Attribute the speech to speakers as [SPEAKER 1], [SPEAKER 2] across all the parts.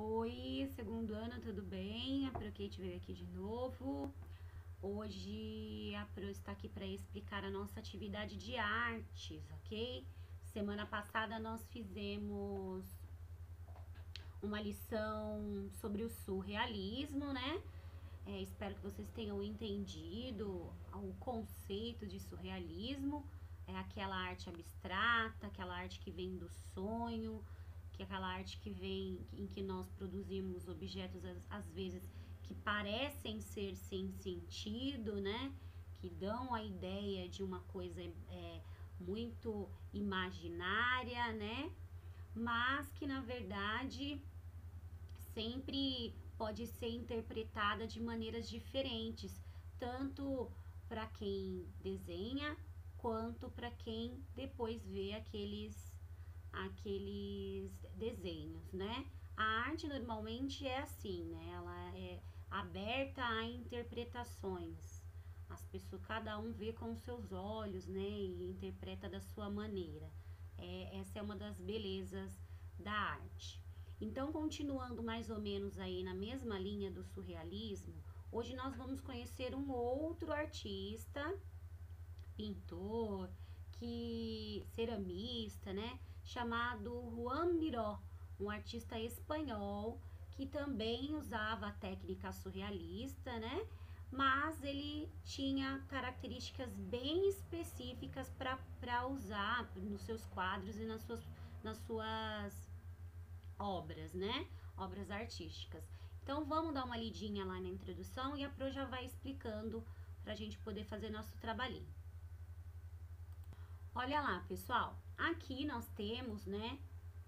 [SPEAKER 1] Oi, segundo ano, tudo bem? A ProKate veio aqui de novo. Hoje a Pro está aqui para explicar a nossa atividade de artes, ok? Semana passada nós fizemos uma lição sobre o surrealismo, né? É, espero que vocês tenham entendido o conceito de surrealismo. É aquela arte abstrata, aquela arte que vem do sonho, que é aquela arte que vem, em que nós produzimos objetos às, vezes que parecem ser sem sentido, né? Que dão a ideia de uma coisa é, muito imaginária, né? Mas que na verdade sempre pode ser interpretada de maneiras diferentes, tanto para quem desenha quanto para quem depois vê aqueles aqueles desenhos, né? A arte normalmente é assim, né? Ela é aberta a interpretações. As pessoas, cada um vê com seus olhos, né? E interpreta da sua maneira. É, essa é uma das belezas da arte. Então, continuando mais ou menos aí na mesma linha do surrealismo, hoje nós vamos conhecer um outro artista, pintor, que ceramista, né? Chamado Juan Miró, um artista espanhol que também usava a técnica surrealista, né? Mas ele tinha características bem específicas para usar nos seus quadros e nas suas, nas suas obras, né? Obras artísticas. Então vamos dar uma lidinha lá na introdução e a Pro já vai explicando para a gente poder fazer nosso trabalhinho. Olha lá, pessoal. Aqui nós temos, né,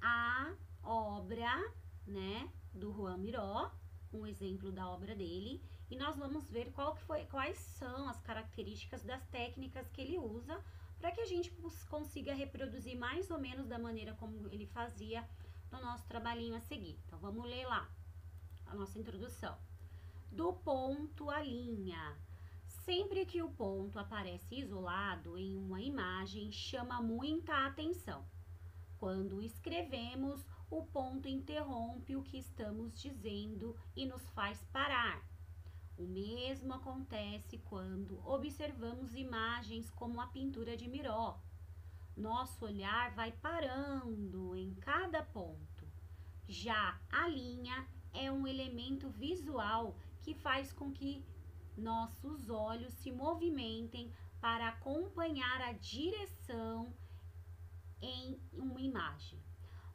[SPEAKER 1] a obra, né, do Juan Miró, um exemplo da obra dele, e nós vamos ver qual que foi, quais são as características das técnicas que ele usa para que a gente consiga reproduzir mais ou menos da maneira como ele fazia no nosso trabalhinho a seguir. Então vamos ler lá a nossa introdução. Do ponto à linha. Sempre que o ponto aparece isolado em uma imagem, chama muita atenção. Quando escrevemos, o ponto interrompe o que estamos dizendo e nos faz parar. O mesmo acontece quando observamos imagens como a pintura de Miró. Nosso olhar vai parando em cada ponto. Já a linha é um elemento visual que faz com que nossos olhos se movimentem para acompanhar a direção em uma imagem.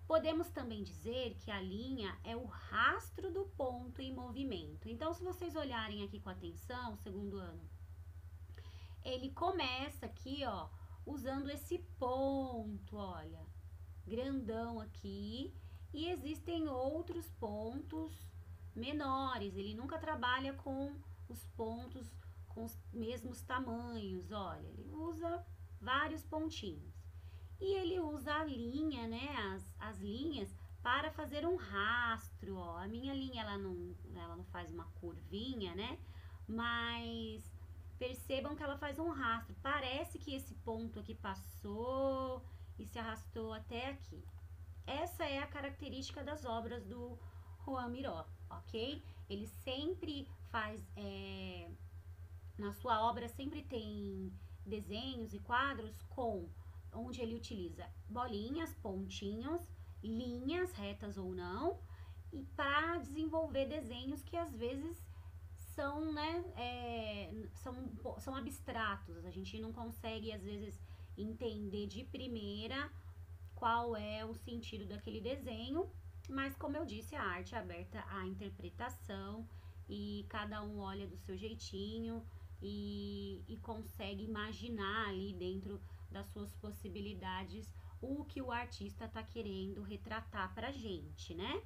[SPEAKER 1] Podemos também dizer que a linha é o rastro do ponto em movimento. Então, se vocês olharem aqui com atenção, segundo ano, ele começa aqui, ó, usando esse ponto, olha, grandão aqui, e existem outros pontos menores. Ele nunca trabalha com os pontos com os mesmos tamanhos. Olha, ele usa vários pontinhos. E ele usa a linha, né, as, as linhas para fazer um rastro, ó. A minha linha, ela não, ela não faz uma curvinha, né, mas percebam que ela faz um rastro. Parece que esse ponto aqui passou e se arrastou até aqui. Essa é a característica das obras do Juan Miró, ok? Ele sempre faz é, na sua obra sempre tem desenhos e quadros com onde ele utiliza bolinhas, pontinhos, linhas retas ou não, e para desenvolver desenhos que às vezes são, né, é, são, são abstratos, a gente não consegue às vezes entender de primeira qual é o sentido daquele desenho, mas como eu disse, a arte é aberta à interpretação e cada um olha do seu jeitinho e, e consegue imaginar ali dentro das suas possibilidades o que o artista está querendo retratar para gente, né?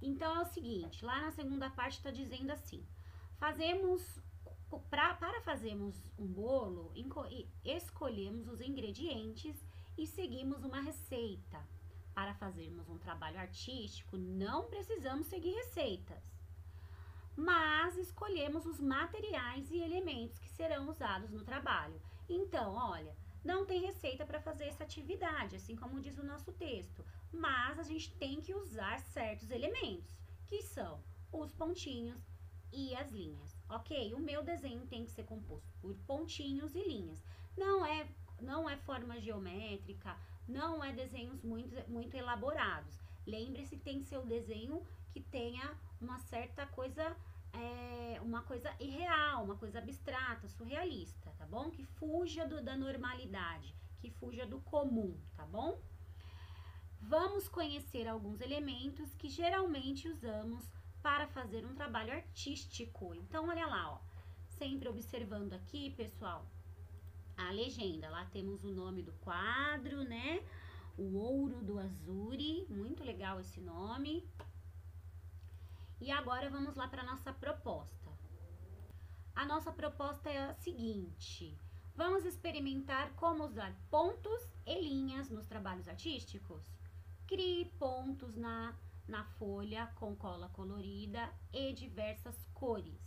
[SPEAKER 1] Então é o seguinte, lá na segunda parte está dizendo assim: fazemos pra, para fazermos um bolo, escolhemos os ingredientes e seguimos uma receita. Para fazermos um trabalho artístico, não precisamos seguir receitas mas escolhemos os materiais e elementos que serão usados no trabalho. Então, olha, não tem receita para fazer essa atividade, assim como diz o nosso texto, mas a gente tem que usar certos elementos. que são os pontinhos e as linhas, ok? O meu desenho tem que ser composto por pontinhos e linhas. Não é, não é forma geométrica, não é desenhos muito, muito elaborados. Lembre-se que tem que ser o desenho que tenha uma certa coisa, é, uma coisa irreal, uma coisa abstrata, surrealista, tá bom? Que fuja do, da normalidade, que fuja do comum, tá bom? Vamos conhecer alguns elementos que geralmente usamos para fazer um trabalho artístico. Então, olha lá, ó. Sempre observando aqui, pessoal, a legenda. Lá temos o nome do quadro, né? O Ouro do Azuri. Muito legal esse nome. E agora vamos lá para nossa proposta. A nossa proposta é a seguinte: vamos experimentar como usar pontos e linhas nos trabalhos artísticos. Crie pontos na na folha com cola colorida e diversas cores.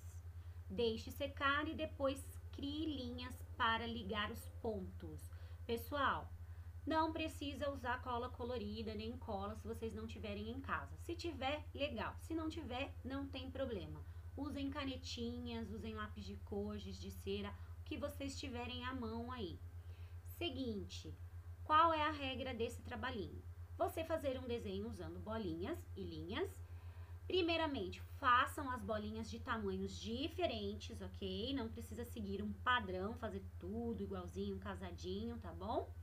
[SPEAKER 1] Deixe secar e depois crie linhas para ligar os pontos. Pessoal, não precisa usar cola colorida nem cola se vocês não tiverem em casa. Se tiver, legal. Se não tiver, não tem problema. Usem canetinhas, usem lápis de cor, de cera, o que vocês tiverem à mão aí. Seguinte, qual é a regra desse trabalhinho? você fazer um desenho usando bolinhas e linhas. Primeiramente, façam as bolinhas de tamanhos diferentes, ok? Não precisa seguir um padrão, fazer tudo igualzinho, casadinho, tá bom?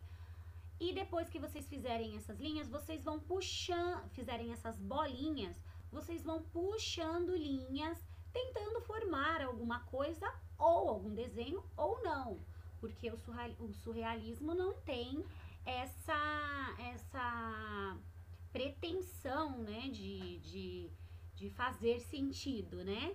[SPEAKER 1] E depois que vocês fizerem essas linhas, vocês vão puxando, fizerem essas bolinhas, vocês vão puxando linhas, tentando formar alguma coisa ou algum desenho ou não. Porque o surrealismo não tem essa, essa pretensão, né, de, de, de fazer sentido, né,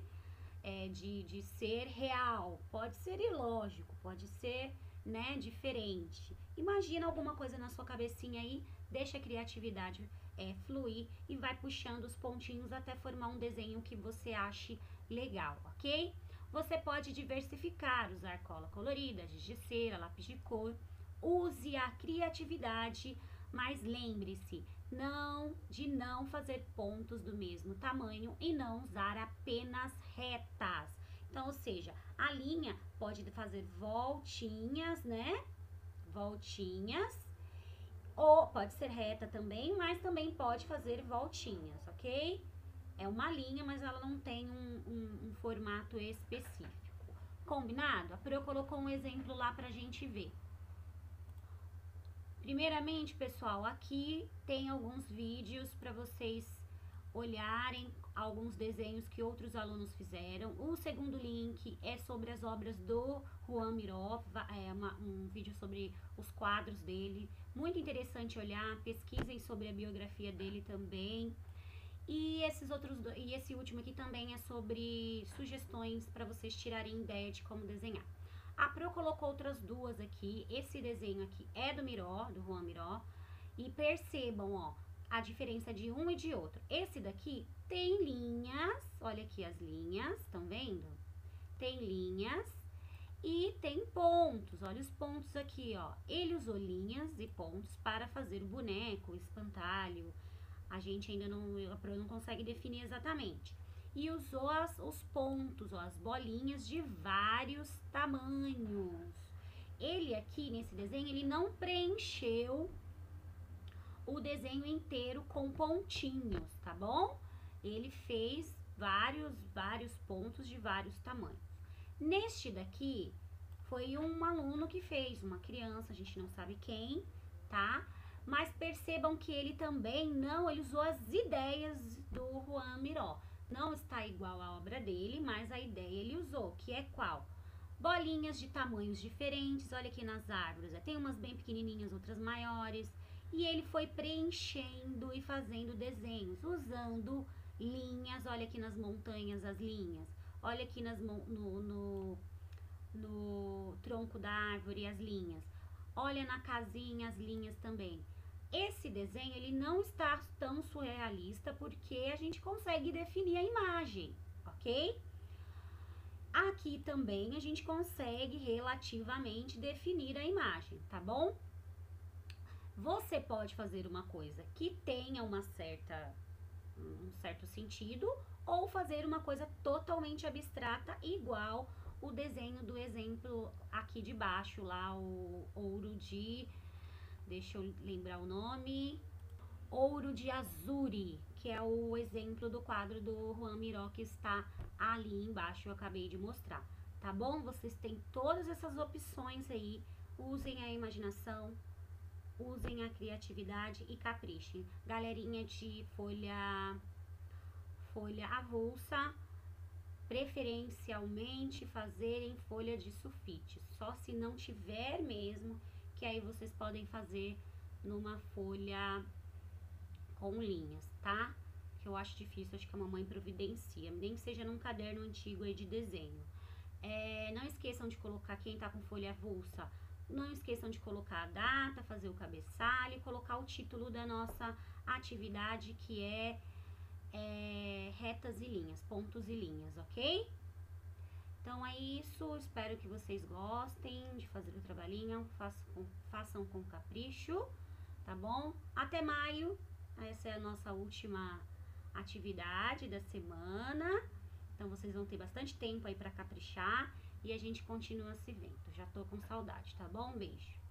[SPEAKER 1] é, de, de ser real, pode ser ilógico, pode ser, né, diferente. Imagina alguma coisa na sua cabecinha aí, deixa a criatividade é, fluir e vai puxando os pontinhos até formar um desenho que você ache legal, ok? Você pode diversificar, usar cola colorida, giz de cera, lápis de cor, use a criatividade, mas lembre-se, não de não fazer pontos do mesmo tamanho e não usar apenas retas. Então, ou seja, a linha pode fazer voltinhas, né? Voltinhas. Ou pode ser reta também, mas também pode fazer voltinhas, ok? É uma linha, mas ela não tem um, um, um formato específico. Combinado? A Pro colocou um exemplo lá pra gente ver. Primeiramente, pessoal, aqui tem alguns vídeos para vocês olharem alguns desenhos que outros alunos fizeram. O segundo link é sobre as obras do Juan Miró, é uma, um vídeo sobre os quadros dele. Muito interessante olhar, pesquisem sobre a biografia dele também. E esses outros e esse último aqui também é sobre sugestões para vocês tirarem ideia de como desenhar. A Pro colocou outras duas aqui. Esse desenho aqui é do Miró, do Juan Miró. E percebam, ó, a diferença de um e de outro. Esse daqui tem linhas, olha aqui as linhas, estão vendo? Tem linhas e tem pontos, olha os pontos aqui, ó. Ele usou linhas e pontos para fazer o boneco, o espantalho. A gente ainda não, a Pro não consegue definir exatamente e usou as, os pontos, ó, as bolinhas de vários tamanhos. Ele aqui nesse desenho, ele não preencheu o desenho inteiro com pontinhos, tá bom? Ele fez vários, vários pontos de vários tamanhos. Neste daqui, foi um aluno que fez, uma criança, a gente não sabe quem, tá? Mas percebam que ele também não, ele usou as ideias do Juan Miró. Não está igual à obra dele, mas a ideia ele usou, que é qual? Bolinhas de tamanhos diferentes, olha aqui nas árvores, tem umas bem pequenininhas, outras maiores. E ele foi preenchendo e fazendo desenhos, usando linhas, olha aqui nas montanhas as linhas, olha aqui nas, no, no, no tronco da árvore as linhas, olha na casinha as linhas também. Esse desenho ele não está tão surrealista porque a gente consegue definir a imagem, ok? Aqui também a gente consegue relativamente definir a imagem, tá bom? Você pode fazer uma coisa que tenha uma certa um certo sentido, ou fazer uma coisa totalmente abstrata, igual o desenho do exemplo aqui de baixo, lá o ouro de. Deixa eu lembrar o nome. Ouro de Azuri, que é o exemplo do quadro do Juan Miró que está ali embaixo, eu acabei de mostrar. Tá bom? Vocês têm todas essas opções aí. Usem a imaginação, usem a criatividade e caprichem. Galerinha de folha folha avulsa, preferencialmente fazer em folha de sulfite. Só se não tiver mesmo, que aí vocês podem fazer numa folha com linhas, tá? Que eu acho difícil, acho que a mamãe providencia, nem que seja num caderno antigo aí de desenho. É, não esqueçam de colocar quem tá com folha avulsa não esqueçam de colocar a data, fazer o cabeçalho colocar o título da nossa atividade, que é, é retas e linhas, pontos e linhas, ok? Então é isso, espero que vocês gostem de fazer o trabalhinho, façam com, façam com capricho, tá bom? Até maio, essa é a nossa última atividade da semana, então vocês vão ter bastante tempo aí para caprichar e a gente continua se vendo. Já tô com saudade, tá bom? Beijo.